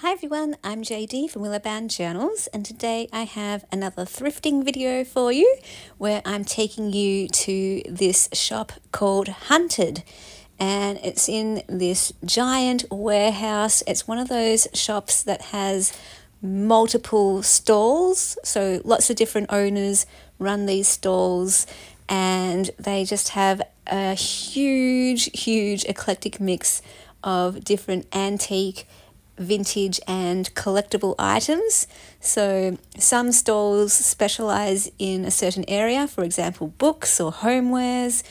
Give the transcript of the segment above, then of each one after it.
Hi everyone, I'm JD from Willowbound Journals and today I have another thrifting video for you where I'm taking you to this shop called Hunted and it's in this giant warehouse. It's one of those shops that has multiple stalls, so lots of different owners run these stalls and they just have a huge, huge eclectic mix of different antique vintage and collectible items. So, some stalls specialize in a certain area, for example, books or homewares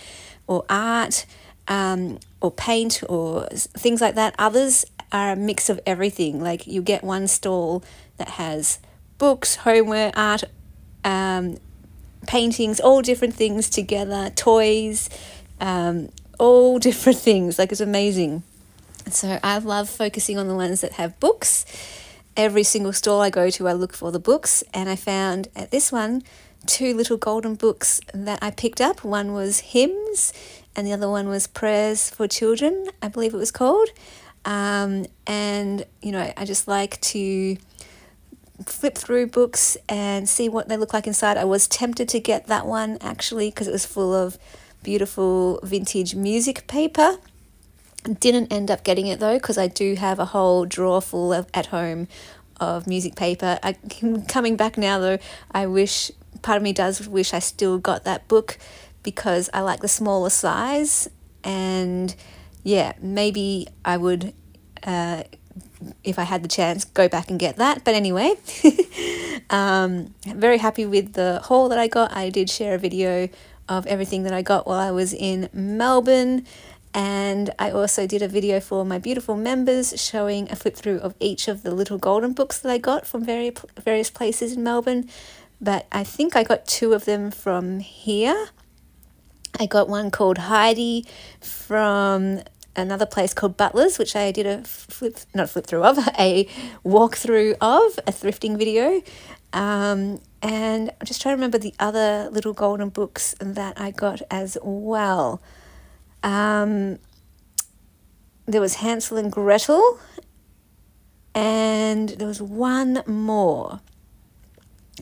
or art um, or paint or things like that. Others are a mix of everything. Like, you get one stall that has books, homeware, art, um, paintings, all different things together, toys, um, all different things. Like, it's amazing. So I love focusing on the ones that have books. Every single store I go to, I look for the books, and I found at this one two little golden books that I picked up. One was hymns, and the other one was prayers for children, I believe it was called. Um, and you know, I just like to flip through books and see what they look like inside. I was tempted to get that one actually because it was full of beautiful vintage music paper didn't end up getting it though because I do have a whole drawer full of, at home of music paper. I, coming back now though, I wish part of me does wish I still got that book because I like the smaller size and yeah, maybe I would uh, if I had the chance go back and get that. But anyway, um, very happy with the haul that I got. I did share a video of everything that I got while I was in Melbourne. And I also did a video for my beautiful members showing a flip through of each of the little golden books that I got from various, various places in Melbourne. But I think I got two of them from here. I got one called Heidi from another place called Butlers, which I did a flip, not flip through of, a walkthrough of, a thrifting video. Um, and I'm just trying to remember the other little golden books that I got as well. Um, there was Hansel and Gretel, and there was one more.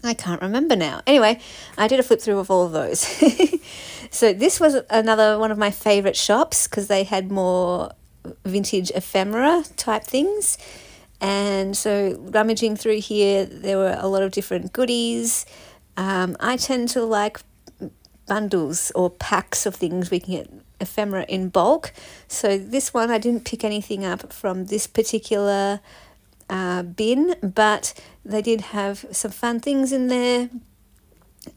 I can't remember now. Anyway, I did a flip through of all of those. so this was another one of my favorite shops because they had more vintage ephemera type things. And so rummaging through here, there were a lot of different goodies. Um, I tend to like bundles or packs of things we can get ephemera in bulk. So this one, I didn't pick anything up from this particular uh, bin, but they did have some fun things in there.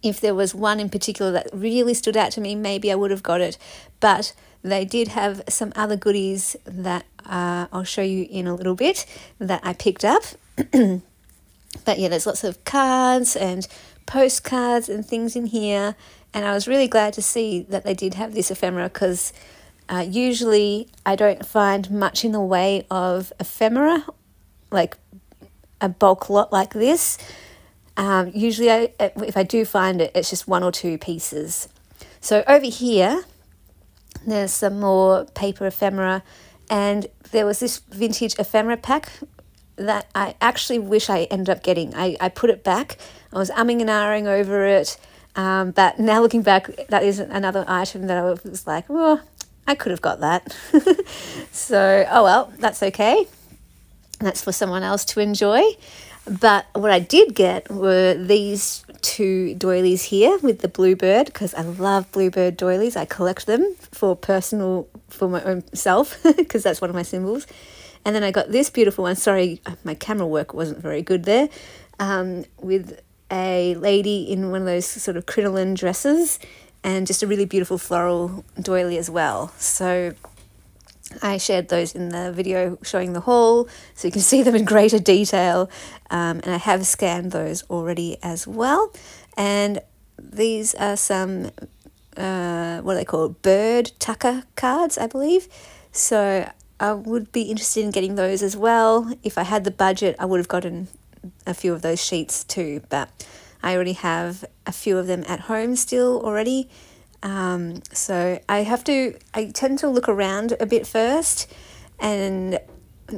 If there was one in particular that really stood out to me, maybe I would have got it. But they did have some other goodies that uh, I'll show you in a little bit that I picked up. but yeah, there's lots of cards and postcards and things in here. And I was really glad to see that they did have this ephemera because uh, usually I don't find much in the way of ephemera, like a bulk lot like this. Um, usually, I, if I do find it, it's just one or two pieces. So over here, there's some more paper ephemera, and there was this vintage ephemera pack that I actually wish I ended up getting. I, I put it back. I was umming and ahhing over it. Um, but now looking back, that is another item that I was like, well, I could have got that. so, oh well, that's okay. That's for someone else to enjoy. But what I did get were these two doilies here with the bluebird because I love bluebird doilies. I collect them for personal, for my own self because that's one of my symbols. And then I got this beautiful one. Sorry, my camera work wasn't very good there. Um, with a lady in one of those sort of crinoline dresses and just a really beautiful floral doily as well. So I shared those in the video showing the haul so you can see them in greater detail um, and I have scanned those already as well. And these are some, uh, what are they called, bird tucker cards, I believe. So I would be interested in getting those as well. If I had the budget, I would have gotten a few of those sheets too, but I already have a few of them at home still already. Um, so I have to, I tend to look around a bit first and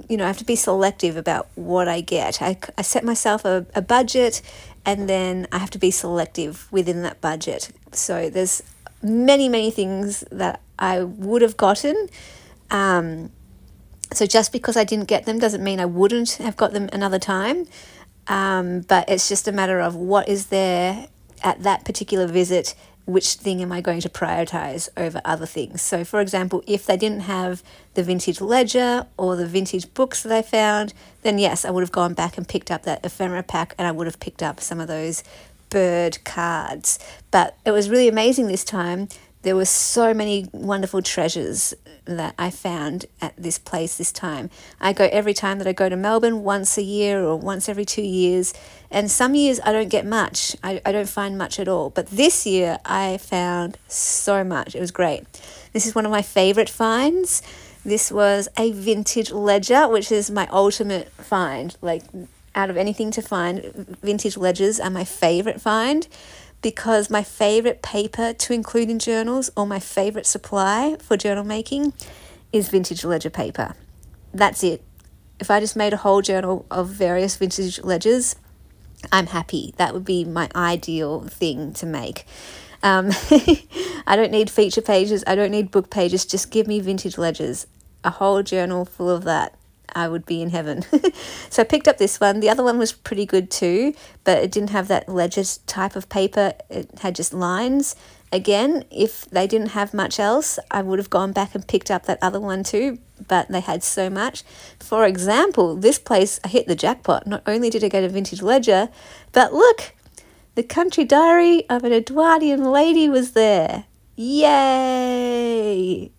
you know, I have to be selective about what I get. I, I set myself a, a budget and then I have to be selective within that budget. So there's many, many things that I would have gotten. Um, so just because I didn't get them doesn't mean I wouldn't have got them another time. Um, but it's just a matter of what is there at that particular visit which thing am I going to prioritize over other things. So, for example, if they didn't have the vintage ledger or the vintage books that I found, then yes, I would have gone back and picked up that ephemera pack and I would have picked up some of those bird cards. But it was really amazing this time there were so many wonderful treasures that I found at this place this time. I go every time that I go to Melbourne, once a year or once every two years. And some years I don't get much, I, I don't find much at all. But this year I found so much. It was great. This is one of my favorite finds. This was a vintage ledger, which is my ultimate find. Like, out of anything to find, vintage ledgers are my favorite find because my favorite paper to include in journals or my favorite supply for journal making is vintage ledger paper. That's it. If I just made a whole journal of various vintage ledgers, I'm happy. That would be my ideal thing to make. Um, I don't need feature pages, I don't need book pages, just give me vintage ledgers. A whole journal full of that. I would be in heaven. so I picked up this one. The other one was pretty good too, but it didn't have that ledger type of paper. It had just lines. Again, if they didn't have much else, I would have gone back and picked up that other one too, but they had so much. For example, this place I hit the jackpot. Not only did I get a vintage ledger, but look, the country diary of an Edwardian lady was there. Yay!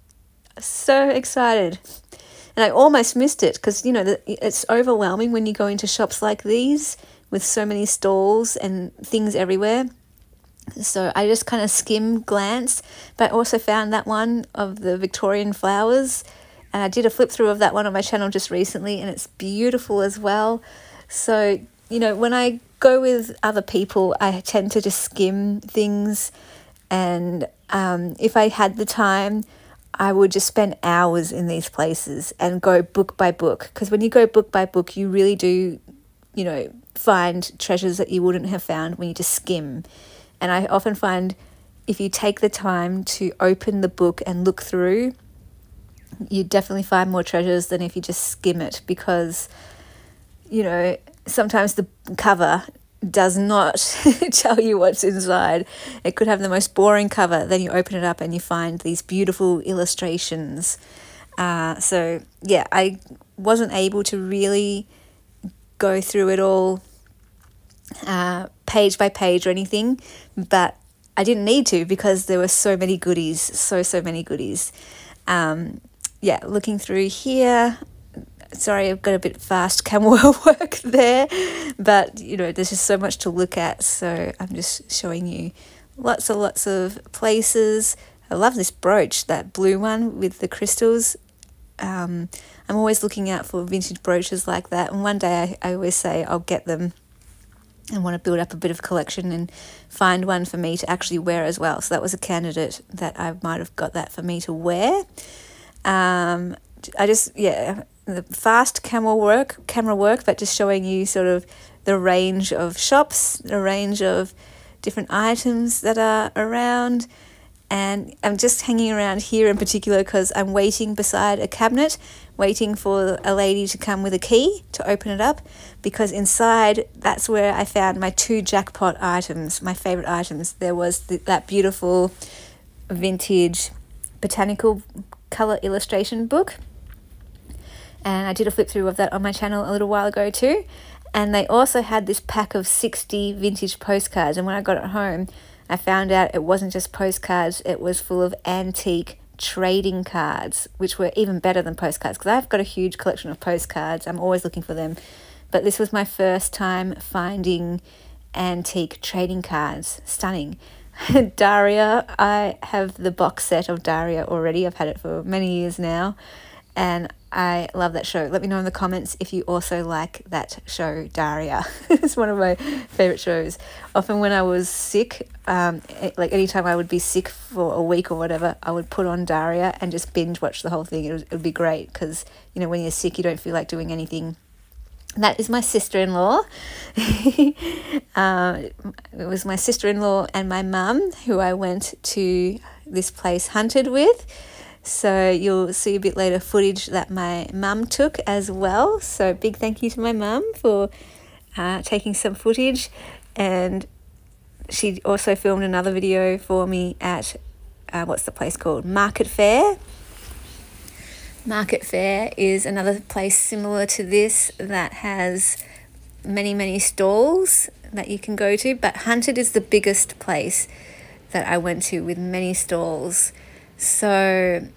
So excited. And I almost missed it because, you know, it's overwhelming when you go into shops like these with so many stalls and things everywhere. So I just kind of skim glance, but I also found that one of the Victorian flowers. And I did a flip through of that one on my channel just recently, and it's beautiful as well. So, you know, when I go with other people, I tend to just skim things. And um, if I had the time, I would just spend hours in these places and go book by book. Because when you go book by book, you really do, you know, find treasures that you wouldn't have found when you just skim. And I often find if you take the time to open the book and look through, you definitely find more treasures than if you just skim it because, you know, sometimes the cover does not tell you what's inside. It could have the most boring cover, then you open it up and you find these beautiful illustrations. Uh, so, yeah, I wasn't able to really go through it all uh, page by page or anything, but I didn't need to because there were so many goodies, so, so many goodies. Um, yeah, looking through here, sorry, I've got a bit fast camera work there, but you know, there's just so much to look at. So I'm just showing you lots and lots of places. I love this brooch, that blue one with the crystals. Um, I'm always looking out for vintage brooches like that, and one day I, I always say I'll get them and want to build up a bit of collection and find one for me to actually wear as well. So that was a candidate that I might have got that for me to wear. Um, I just yeah, the fast camera work, camera work, but just showing you sort of the range of shops, the range of different items that are around. And I'm just hanging around here in particular because I'm waiting beside a cabinet, waiting for a lady to come with a key to open it up. Because inside, that's where I found my two jackpot items, my favorite items. There was the, that beautiful vintage botanical color illustration book and I did a flip through of that on my channel a little while ago too. And they also had this pack of 60 vintage postcards. And when I got it home, I found out it wasn't just postcards, it was full of antique trading cards, which were even better than postcards because I've got a huge collection of postcards. I'm always looking for them. But this was my first time finding antique trading cards. Stunning. Daria, I have the box set of Daria already. I've had it for many years now. And I love that show. Let me know in the comments if you also like that show, Daria. it's one of my favorite shows. Often when I was sick, um, like anytime I would be sick for a week or whatever, I would put on Daria and just binge watch the whole thing. It would, it would be great because, you know, when you're sick, you don't feel like doing anything. That is my sister in law. uh, it was my sister in law and my mum who I went to this place hunted with so you'll see a bit later footage that my mum took as well. So big thank you to my mum for uh, taking some footage, and she also filmed another video for me at uh, what's the place called Market Fair. Market Fair is another place similar to this that has many many stalls that you can go to, but Hunted is the biggest place that I went to with many stalls. So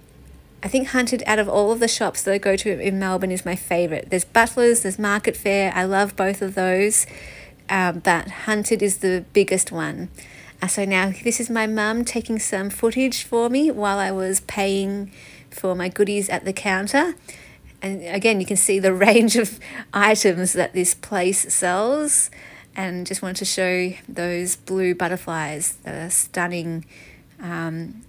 I think Hunted out of all of the shops that I go to in Melbourne is my favourite. There's Butler's, there's Market Fair. I love both of those. Um, but Hunted is the biggest one. Uh, so now this is my mum taking some footage for me while I was paying for my goodies at the counter. And again, you can see the range of items that this place sells. And just wanted to show those blue butterflies that are stunning. Um,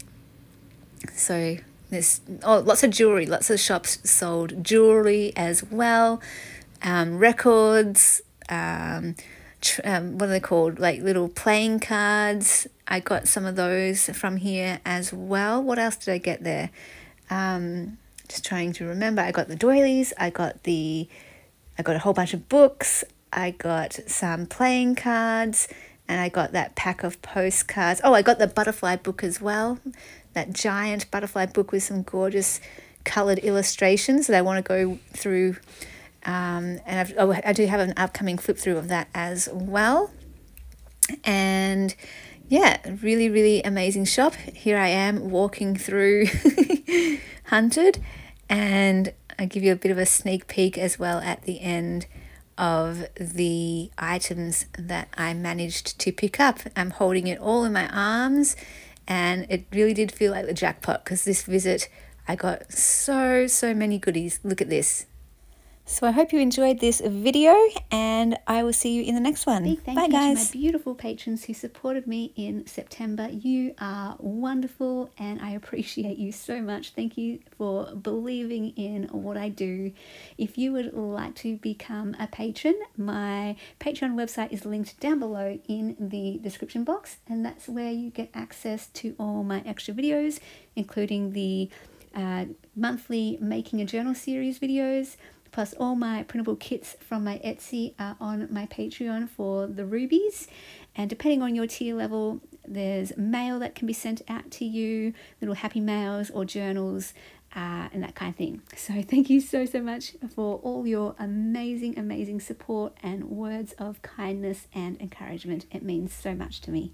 so there's oh, lots of jewelry, lots of shops sold jewelry as well, um, records, um, um, what are they called? Like little playing cards. I got some of those from here as well. What else did I get there? Um, just trying to remember. I got the doilies. I got the, I got a whole bunch of books. I got some playing cards and I got that pack of postcards. Oh, I got the butterfly book as well that giant butterfly book with some gorgeous coloured illustrations that I want to go through. Um, and I've, oh, I do have an upcoming flip through of that as well. And yeah, really, really amazing shop. Here I am walking through Hunted, and I give you a bit of a sneak peek as well at the end of the items that I managed to pick up. I'm holding it all in my arms and it really did feel like the jackpot because this visit I got so, so many goodies. Look at this. So I hope you enjoyed this video and I will see you in the next one. Big thank Bye you guys. to my beautiful patrons who supported me in September. You are wonderful and I appreciate you so much. Thank you for believing in what I do. If you would like to become a patron, my Patreon website is linked down below in the description box and that's where you get access to all my extra videos including the uh, monthly Making a Journal series videos, plus all my printable kits from my Etsy are on my Patreon for the rubies. And depending on your tier level, there's mail that can be sent out to you, little happy mails or journals, uh, and that kind of thing. So thank you so, so much for all your amazing, amazing support and words of kindness and encouragement. It means so much to me.